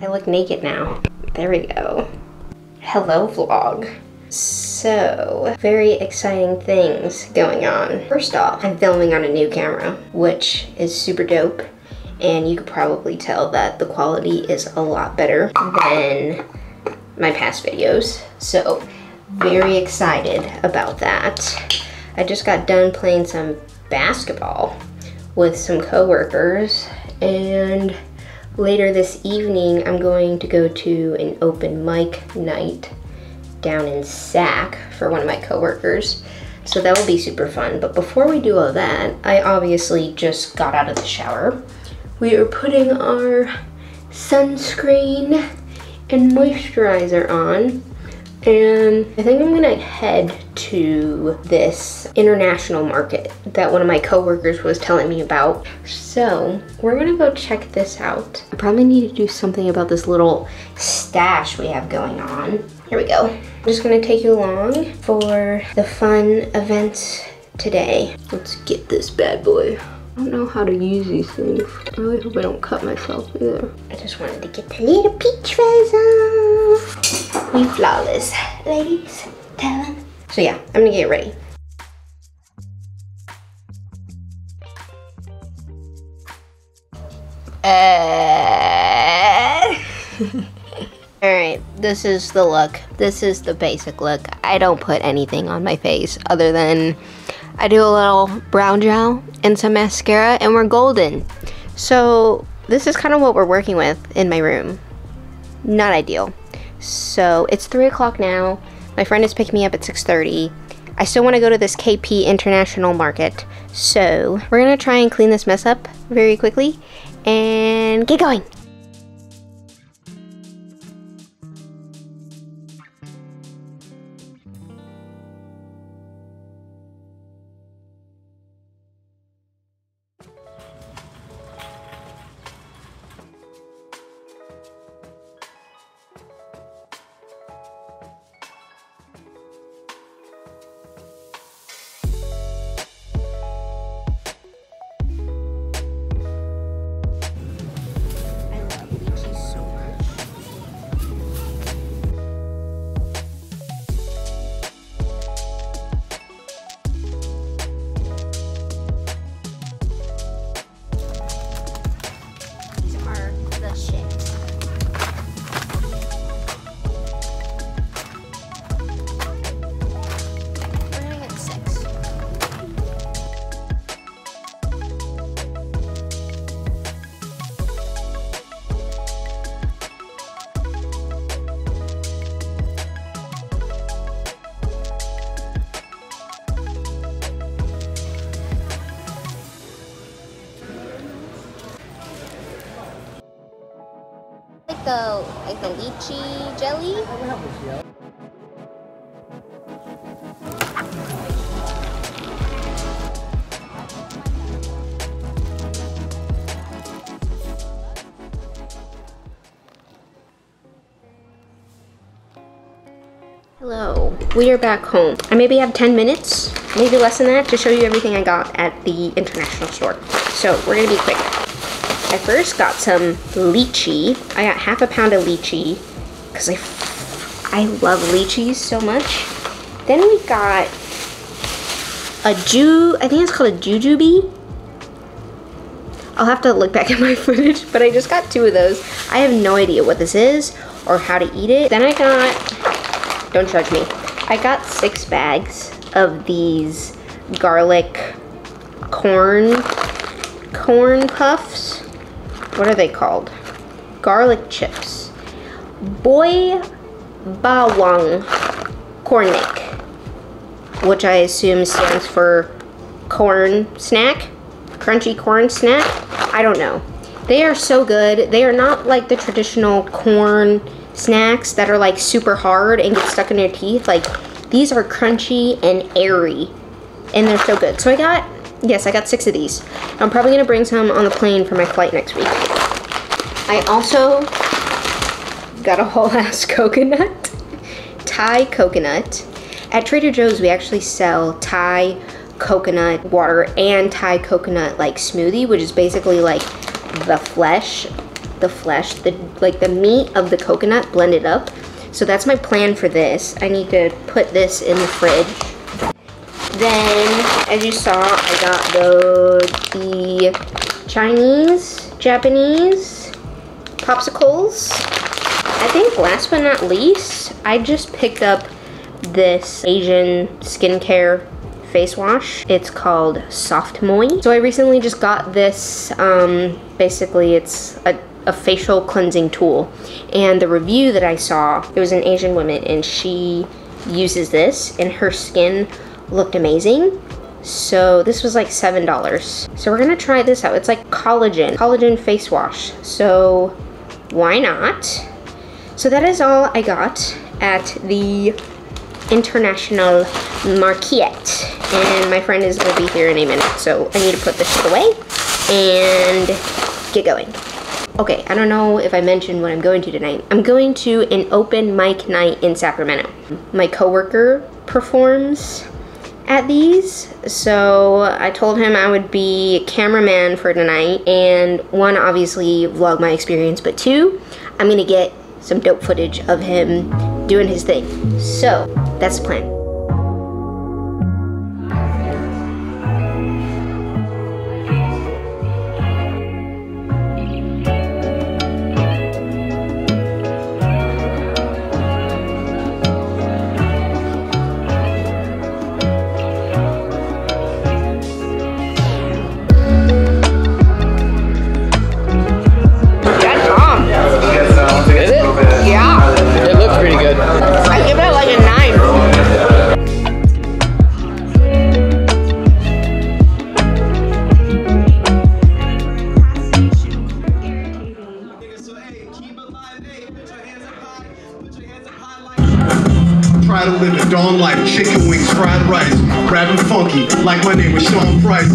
I look naked now. There we go. Hello vlog. So, very exciting things going on. First off, I'm filming on a new camera, which is super dope. And you could probably tell that the quality is a lot better than my past videos. So, very excited about that. I just got done playing some basketball with some coworkers and later this evening I'm going to go to an open mic night down in SAC for one of my coworkers. So that will be super fun. But before we do all that, I obviously just got out of the shower. We are putting our sunscreen and moisturizer on and I think I'm gonna head to this international market that one of my coworkers was telling me about. So we're gonna go check this out. I probably need to do something about this little stash we have going on. Here we go. I'm just gonna take you along for the fun events today. Let's get this bad boy. I don't know how to use these things. I really hope I don't cut myself either. I just wanted to get the little peach fuzz off. We flawless, ladies. Tell them. So yeah, I'm gonna get ready. Uh... Alright, this is the look. This is the basic look. I don't put anything on my face other than I do a little brow gel and some mascara and we're golden. So this is kind of what we're working with in my room. Not ideal. So it's 3 o'clock now. My friend is picking me up at 6.30. I still want to go to this KP International Market. So we're going to try and clean this mess up very quickly and get going. The like the lychee jelly. Hello, we are back home. I maybe have 10 minutes, maybe less than that, to show you everything I got at the international store. So we're gonna be quick. I first got some lychee. I got half a pound of lychee because I, I love lychees so much. Then we got a ju, I think it's called a jujube. I'll have to look back at my footage, but I just got two of those. I have no idea what this is or how to eat it. Then I got, don't judge me, I got six bags of these garlic corn, corn puffs. What are they called? Garlic chips. Boy Bawang Cornick, which I assume stands for corn snack, crunchy corn snack. I don't know. They are so good. They are not like the traditional corn snacks that are like super hard and get stuck in your teeth. Like these are crunchy and airy and they're so good. So I got, yes, I got six of these. I'm probably gonna bring some on the plane for my flight next week. I also got a whole ass coconut, Thai coconut. At Trader Joe's, we actually sell Thai coconut water and Thai coconut like smoothie, which is basically like the flesh the flesh, the like the meat of the coconut blended up. So that's my plan for this. I need to put this in the fridge. Then, as you saw, I got the, the Chinese, Japanese popsicles. I think last but not least, I just picked up this Asian skincare face wash. It's called Soft Moi. So I recently just got this, um, basically it's a, a facial cleansing tool. And the review that I saw, it was an Asian woman and she uses this and her skin looked amazing. So this was like $7. So we're gonna try this out. It's like collagen, collagen face wash. So why not? So that is all I got at the International Marquette. And my friend is gonna be here in a minute, so I need to put this away and get going. Okay, I don't know if I mentioned what I'm going to tonight. I'm going to an open mic night in Sacramento. My coworker performs at these, so I told him I would be cameraman for tonight, and one, obviously vlog my experience, but two, I'm gonna get some dope footage of him doing his thing. So, that's the plan. Try to live a dawn life, chicken wings, fried rice, rapping funky, like my name was Sean Price.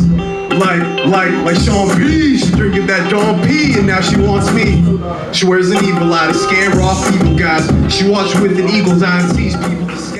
Like, like, like Sean P. She's drinking that Dawn P, and now she wants me. She wears an evil eye to scare off people, guys. She watches with an eagle's eye and sees people.